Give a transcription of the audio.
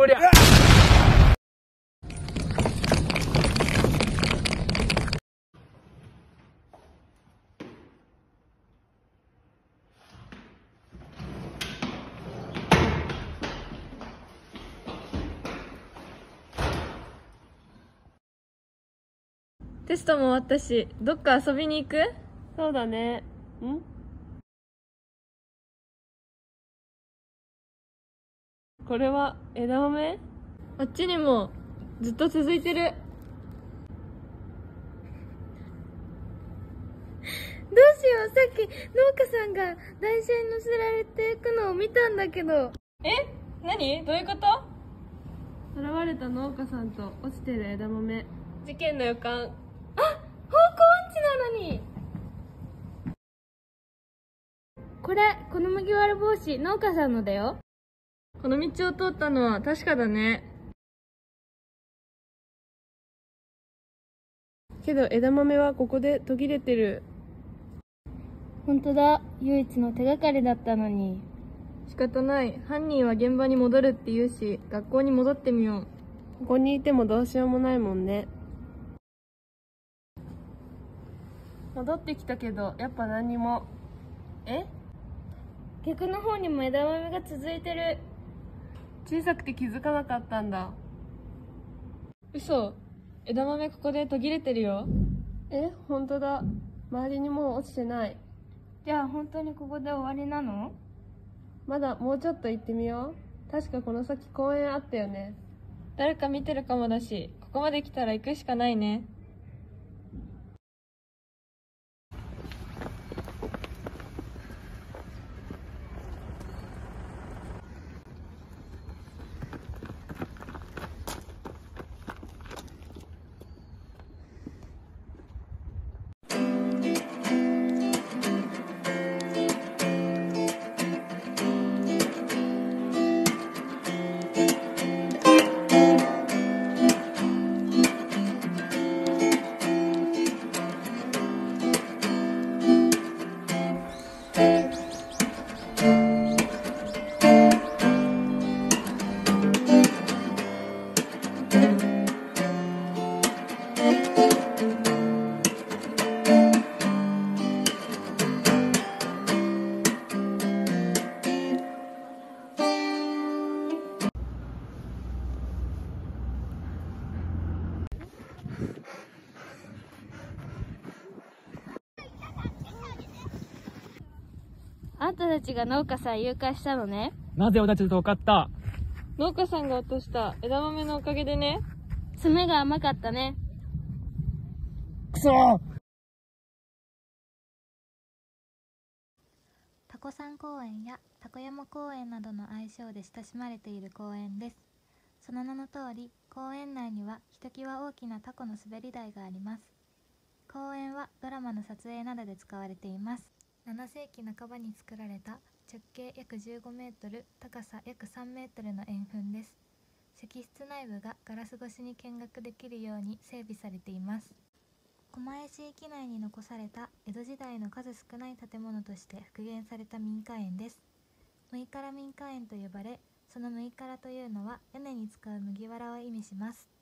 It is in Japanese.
おりゃ。テストも終わったしどっか遊びに行く？そうだね。ん？これは枝豆？あっちにもずっと続いてる。どうしようさっき農家さんが台車に乗せられていくのを見たんだけど。え？何？どういうこと？現れた農家さんと落ちてる枝豆。事件の予感。あ方向音痴なのに。これこの麦わら帽子農家さんのだよこの道を通ったのは確かだね。けど枝豆はここで途切れてる。本当だ。唯一の手がかりだったのに。仕方ない。犯人は現場に戻るって言うし学校に戻ってみよう。ここにいてもどうしようもないもんね。戻ってきたけどやっぱ何にも。え？逆の方にも枝豆が続いてる小さくて気づかなかったんだ。嘘。枝豆ここで途切れてるよ。え本当だ。周りにもう落ちてない。じゃあ本当にここで終わりなの？まだもうちょっと行ってみよう。確かこの先公園あったよね。誰か見てるかもだしここまで来たら行くしかないねあんたたちが農家さん誘拐したのね。なぜ俺たちと分かった？農家さんが落とした枝豆のおかげでね。爪が甘かったね。くそタコさん公園やタコ山公園などの愛称で親しまれている公園です。その名の通り公園内にはひときわ大きなタコの滑り台があります。公園はドラマの撮影などで使われています7世紀半ばに作られた直径約15メートル高さ約3メートルの円墳です。石室内部がガラス越しに見学できるように整備されています。狛江市域内に残された江戸時代の数少ない建物として復元された民家園です。ムイカラ民家園と呼ばれそのムイカラというのは屋根に使う麦わらを意味します。